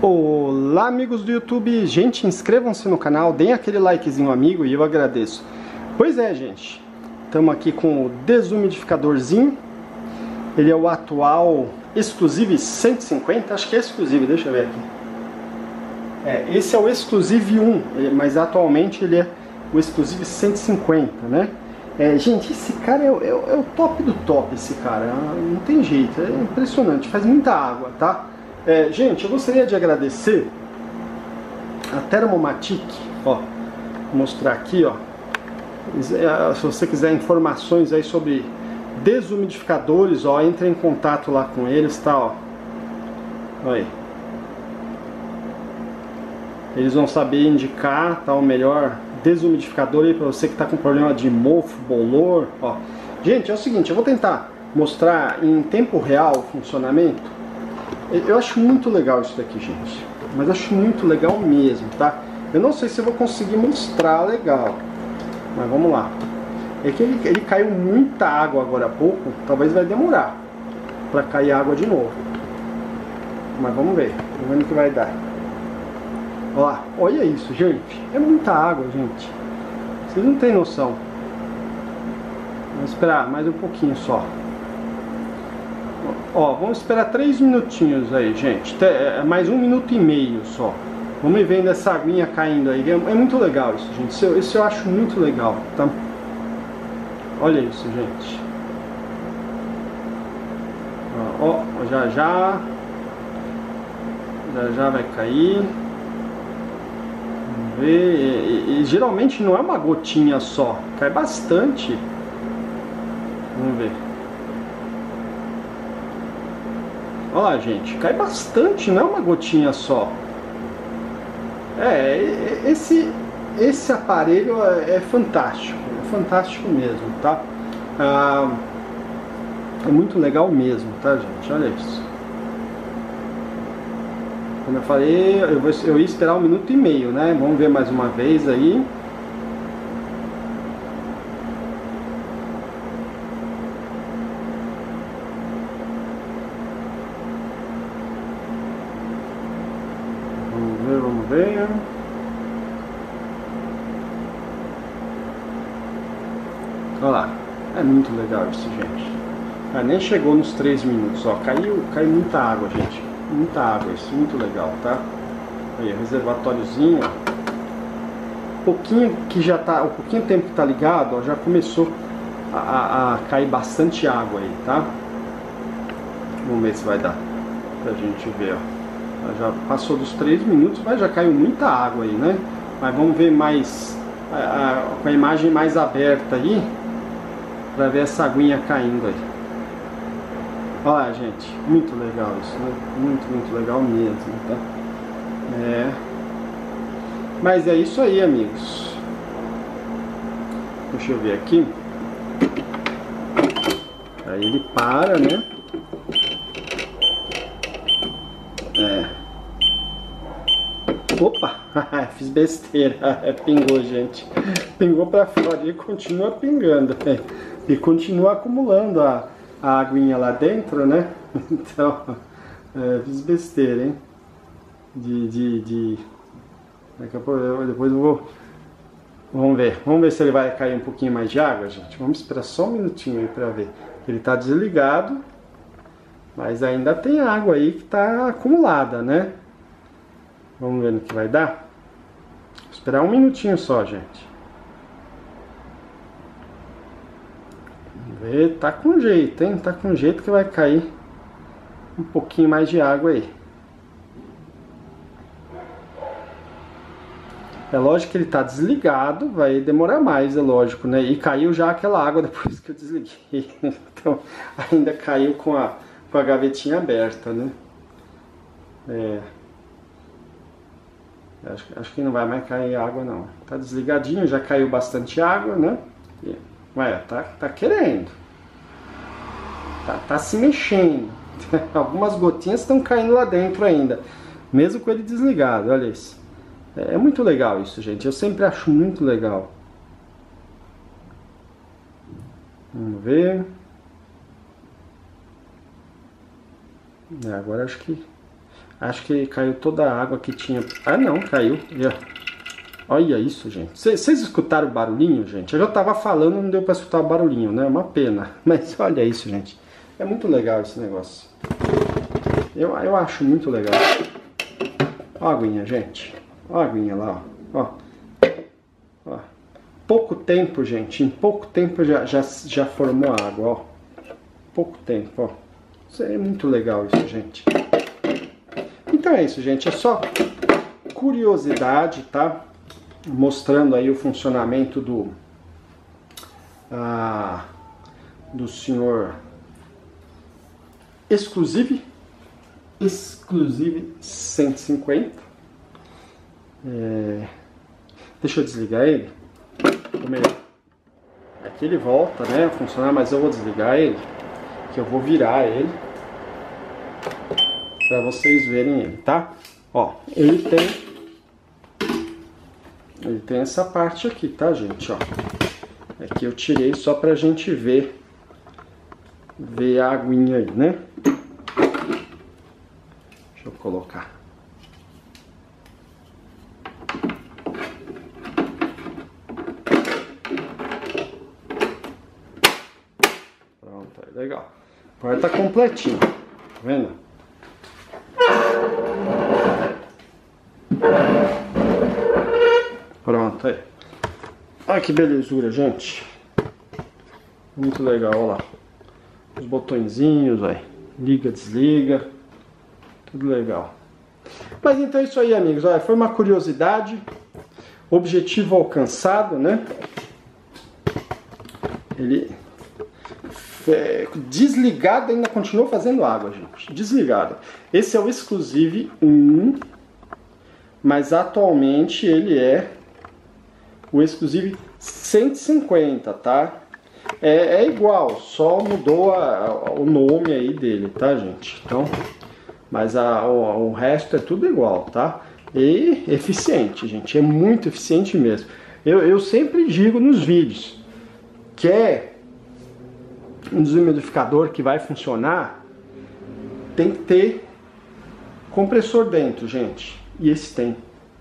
Olá amigos do YouTube, gente inscrevam-se no canal, deem aquele likezinho amigo e eu agradeço. Pois é gente, estamos aqui com o desumidificadorzinho, ele é o atual Exclusive 150, acho que é exclusivo, deixa eu ver aqui. É, esse é o Exclusive 1, mas atualmente ele é o Exclusive 150, né? É, gente, esse cara é, é, é, o top do top, esse cara, não tem jeito, é impressionante, faz muita água, tá? É, gente, eu gostaria de agradecer a Thermomatic, ó, vou mostrar aqui, ó. É, se você quiser informações aí sobre desumidificadores, ó, entre em contato lá com eles, tá, ó. Aí. Eles vão saber indicar, tá, o melhor desumidificador aí para você que está com problema de mofo, bolor, ó. Gente, é o seguinte, eu vou tentar mostrar em tempo real o funcionamento eu acho muito legal isso daqui, gente. Mas acho muito legal mesmo, tá? Eu não sei se eu vou conseguir mostrar legal. Mas vamos lá. É que ele, ele caiu muita água agora há pouco. Talvez vai demorar para cair água de novo. Mas vamos ver. Vamos ver no que vai dar. Olha lá. Olha isso, gente. É muita água, gente. Vocês não têm noção. Vamos esperar mais um pouquinho só. Ó, vamos esperar três minutinhos aí, gente. É mais um minuto e meio só. Vamos vendo essa aguinha caindo aí. É, é muito legal isso, gente. Isso, isso eu acho muito legal, tá? Olha isso, gente. Ó, ó já já. Já já vai cair. Vamos ver. E, e, e geralmente não é uma gotinha só. Cai bastante. Vamos ver. Ó, gente, cai bastante, não é uma gotinha só. É, esse, esse aparelho é, é fantástico, é fantástico mesmo, tá? Ah, é muito legal mesmo, tá, gente? Olha isso. Como eu falei, eu, vou, eu ia esperar um minuto e meio, né? Vamos ver mais uma vez aí. Ver, vamos ver. Olha lá, é muito legal isso, gente. Ah, nem chegou nos 3 minutos, ó, caiu, caiu muita água, gente. Muita água, isso, muito legal, tá? Aí, reservatóriozinho, ó. Pouquinho que já tá, o pouquinho tempo que tá ligado, ó, já começou a, a, a cair bastante água aí, tá? Vamos ver se vai dar pra gente ver, ó já passou dos 3 minutos, mas já caiu muita água aí, né? Mas vamos ver mais, a, a, com a imagem mais aberta aí, para ver essa aguinha caindo aí. Olha, gente, muito legal isso, né? Muito, muito legal mesmo, tá? É. Mas é isso aí, amigos. Deixa eu ver aqui. Aí ele para, né? É. Opa, fiz besteira. Pingou, gente. Pingou pra fora e continua pingando. E continua acumulando a, a aguinha lá dentro, né? Então, é, fiz besteira, hein? De, de, de... Daqui a pouco, eu, depois eu vou... Vamos ver. Vamos ver se ele vai cair um pouquinho mais de água, gente. Vamos esperar só um minutinho aí pra ver. Ele tá desligado. Mas ainda tem água aí que está acumulada, né? Vamos ver no que vai dar. Vou esperar um minutinho só, gente. Vamos ver, tá com jeito, hein? Tá com jeito que vai cair um pouquinho mais de água aí. É lógico que ele está desligado, vai demorar mais, é lógico, né? E caiu já aquela água depois que eu desliguei. Então, ainda caiu com a com a gavetinha aberta, né? É. Acho, acho que não vai mais cair água não. Tá desligadinho, já caiu bastante água, né? Ué, tá, tá querendo. Tá, tá se mexendo. Algumas gotinhas estão caindo lá dentro ainda. Mesmo com ele desligado, olha isso. É, é muito legal isso, gente. Eu sempre acho muito legal. Vamos ver. É, agora acho que Acho que caiu toda a água que tinha. Ah, não, caiu. Olha isso, gente. Vocês escutaram o barulhinho, gente? Eu já tava falando, não deu para escutar o barulhinho, né? É uma pena. Mas olha isso, gente. É muito legal esse negócio. Eu, eu acho muito legal. Ó a aguinha, gente. Ó a aguinha lá, ó. ó. ó. Pouco tempo, gente. Em pouco tempo já, já, já formou água, ó. Pouco tempo, ó. Isso é muito legal isso, gente. Então é isso, gente. É só curiosidade, tá? Mostrando aí o funcionamento do ah, do senhor exclusive exclusive 150 é, deixa eu desligar ele aqui ele volta né a funcionar mas eu vou desligar ele que eu vou virar ele para vocês verem ele, tá? Ó, ele tem ele tem essa parte aqui, tá, gente, ó. Aqui eu tirei só pra gente ver ver a aguinha aí, né? Deixa eu colocar. Pronto, legal. Agora tá completinho, tá vendo? Pronto, aí. Olha que belezura, gente. Muito legal, olha lá. Os botõezinhos, aí. Liga, desliga. Tudo legal. Mas então é isso aí, amigos. Olha, foi uma curiosidade. Objetivo alcançado, né? Ele é, desligado ainda continua fazendo água, gente. Desligado. Esse é o Exclusive 1, mas atualmente ele é o Exclusive 150, tá? É, é igual, só mudou a, o nome aí dele, tá, gente? Então, mas a, o, o resto é tudo igual, tá? E eficiente, gente, é muito eficiente mesmo. Eu, eu sempre digo nos vídeos que é um desumidificador que vai funcionar, tem que ter compressor dentro, gente. E esse tem,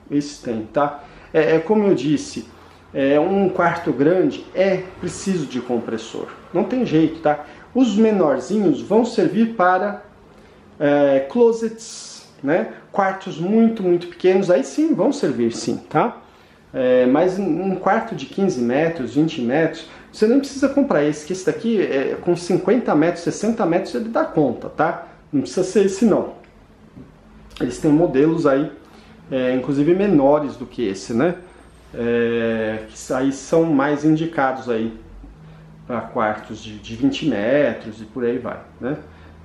esse tem, tá? É, é como eu disse, é, um quarto grande é preciso de compressor. Não tem jeito, tá? Os menorzinhos vão servir para é, closets, né? Quartos muito, muito pequenos, aí sim vão servir sim, tá? É, mas um quarto de 15 metros, 20 metros, você nem precisa comprar esse, que esse daqui é, com 50 metros, 60 metros ele dá conta, tá? Não precisa ser esse não. Eles têm modelos aí, é, inclusive menores do que esse, né? é, que aí são mais indicados aí para quartos de, de 20 metros e por aí vai, né?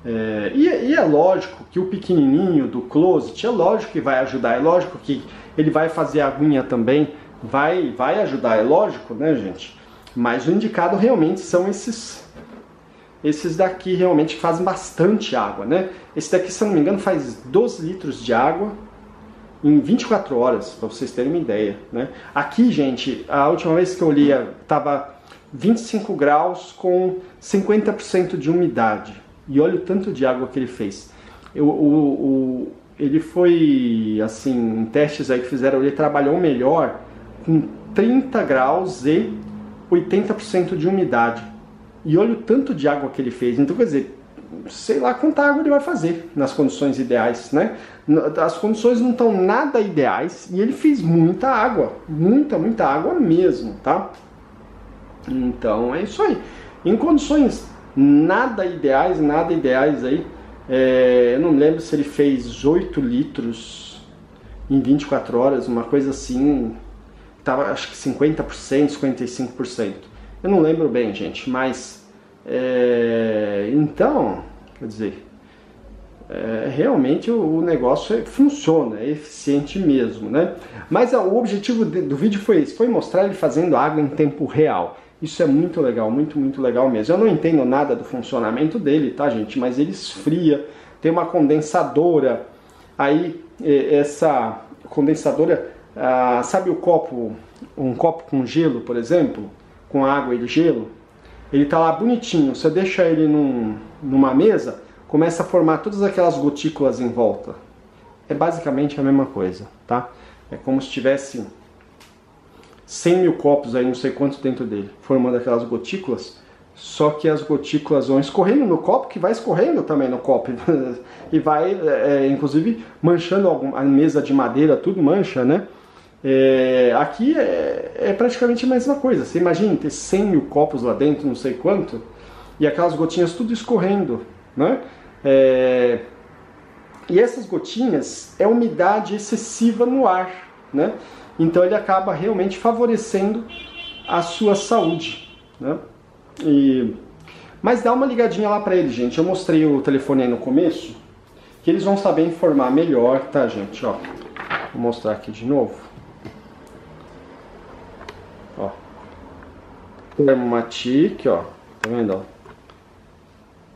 É, e, e, é lógico que o pequenininho do closet, é lógico que vai ajudar, é lógico que ele vai fazer a aguinha também, vai, vai ajudar, é lógico, né, gente? Mas o indicado realmente são esses esses daqui realmente fazem bastante água, né? Esse daqui, se eu não me engano, faz 12 litros de água em 24 horas, para vocês terem uma ideia. Né? Aqui, gente, a última vez que eu li estava 25 graus com 50% de umidade. E olha o tanto de água que ele fez. Eu, o, o, ele foi, assim, em testes aí que fizeram, ele trabalhou melhor com 30 graus e 80% de umidade. E olha o tanto de água que ele fez. Então, quer dizer, sei lá quanta água ele vai fazer nas condições ideais, né? As condições não estão nada ideais e ele fez muita água, muita, muita água mesmo, tá? Então é isso aí. Em condições nada ideais, nada ideais aí, é, eu não lembro se ele fez 8 litros em 24 horas, uma coisa assim, tava acho que 50%, 55%. Eu não lembro bem, gente, mas é, então, quer dizer, é, realmente o, o negócio é, funciona, é eficiente mesmo, né? Mas o objetivo de, do vídeo foi esse, foi mostrar ele fazendo água em tempo real. Isso é muito legal, muito, muito legal mesmo. Eu não entendo nada do funcionamento dele, tá, gente? Mas ele esfria, tem uma condensadora. Aí, essa condensadora, ah, sabe o copo, um copo com gelo, por exemplo? Com água e gelo? ele tá lá bonitinho, você deixa ele num, numa mesa, começa a formar todas aquelas gotículas em volta. é basicamente a mesma coisa, tá? É como se tivesse 100 mil copos aí, não sei quantos dentro dele, formando aquelas gotículas, só que as gotículas vão escorrendo no copo, que vai escorrendo também no copo, e vai, é, inclusive, manchando a mesa de madeira, tudo mancha, né? É, aqui é, é, praticamente a mesma coisa. Você imagina ter 100 mil copos lá dentro, não sei quanto, e aquelas gotinhas tudo escorrendo, né? É, e essas gotinhas é umidade excessiva no ar, né? Então ele acaba realmente favorecendo a sua saúde, né? E... Mas dá uma ligadinha lá para eles, gente. Eu mostrei o telefone aí no começo, que eles vão saber informar melhor, tá, gente? Ó, vou mostrar aqui de novo. Ó, Termatic, ó, tá vendo? Ó?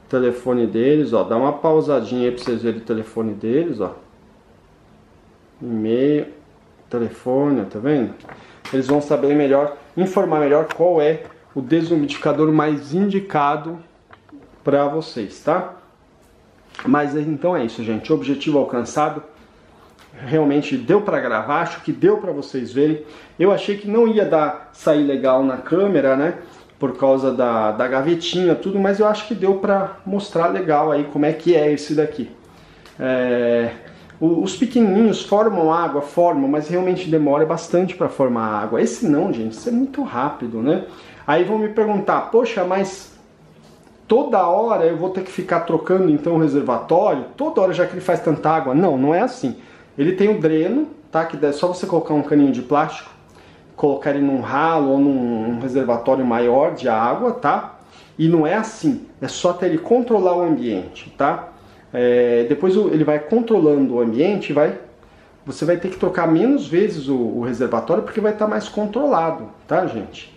Telefone deles, ó, dá uma pausadinha aí pra vocês verem o telefone deles, ó. E-mail, telefone, tá vendo? Eles vão saber melhor, informar melhor qual é o desumidificador mais indicado para vocês, tá? Mas então é isso, gente. Objetivo alcançado. Realmente deu para gravar, acho que deu para vocês verem. Eu achei que não ia dar sair legal na câmera, né? Por causa da, da gavetinha, tudo, mas eu acho que deu para mostrar legal aí como é que é esse daqui. É, os pequenininhos formam água, formam, mas realmente demora bastante para formar água. Esse não, gente, isso é muito rápido, né? Aí vão me perguntar, poxa, mas toda hora eu vou ter que ficar trocando então o reservatório? Toda hora já que ele faz tanta água? Não, não é assim. Ele tem o dreno, tá? Que é só você colocar um caninho de plástico, colocar ele num ralo ou num reservatório maior de água, tá? E não é assim, é só até ele controlar o ambiente, tá? É, depois ele vai controlando o ambiente, vai, você vai ter que trocar menos vezes o, o reservatório porque vai estar mais controlado, tá, gente?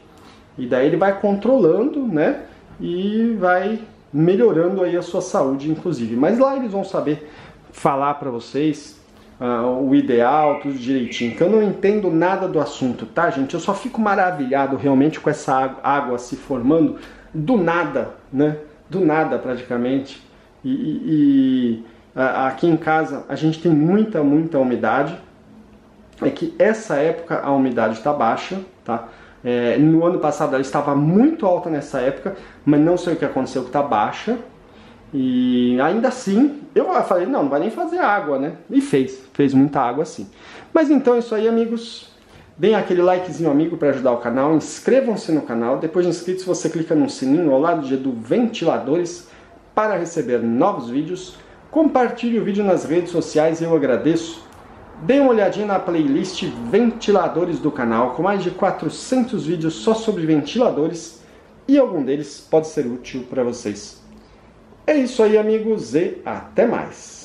E daí ele vai controlando, né? E vai melhorando aí a sua saúde, inclusive. Mas lá eles vão saber falar para vocês uh, o ideal, tudo direitinho. Que eu não entendo nada do assunto, tá, gente? Eu só fico maravilhado realmente com essa água se formando do nada, né? Do nada praticamente. E, e, aqui em casa a gente tem muita, muita umidade. É que essa época a umidade está baixa, tá? É, no ano passado ela estava muito alta nessa época, mas não sei o que aconteceu, que está baixa. E ainda assim, eu falei, não, não vai nem fazer água, né? E fez, fez muita água sim. Mas então é isso aí, amigos. Deem aquele likezinho amigo para ajudar o canal, inscrevam-se no canal. Depois de inscritos, você clica no sininho ao lado do ventiladores para receber novos vídeos. Compartilhe o vídeo nas redes sociais, eu agradeço. Dê uma olhadinha na playlist Ventiladores do canal, com mais de 400 vídeos só sobre ventiladores e algum deles pode ser útil para vocês. É isso aí, amigos, e até mais!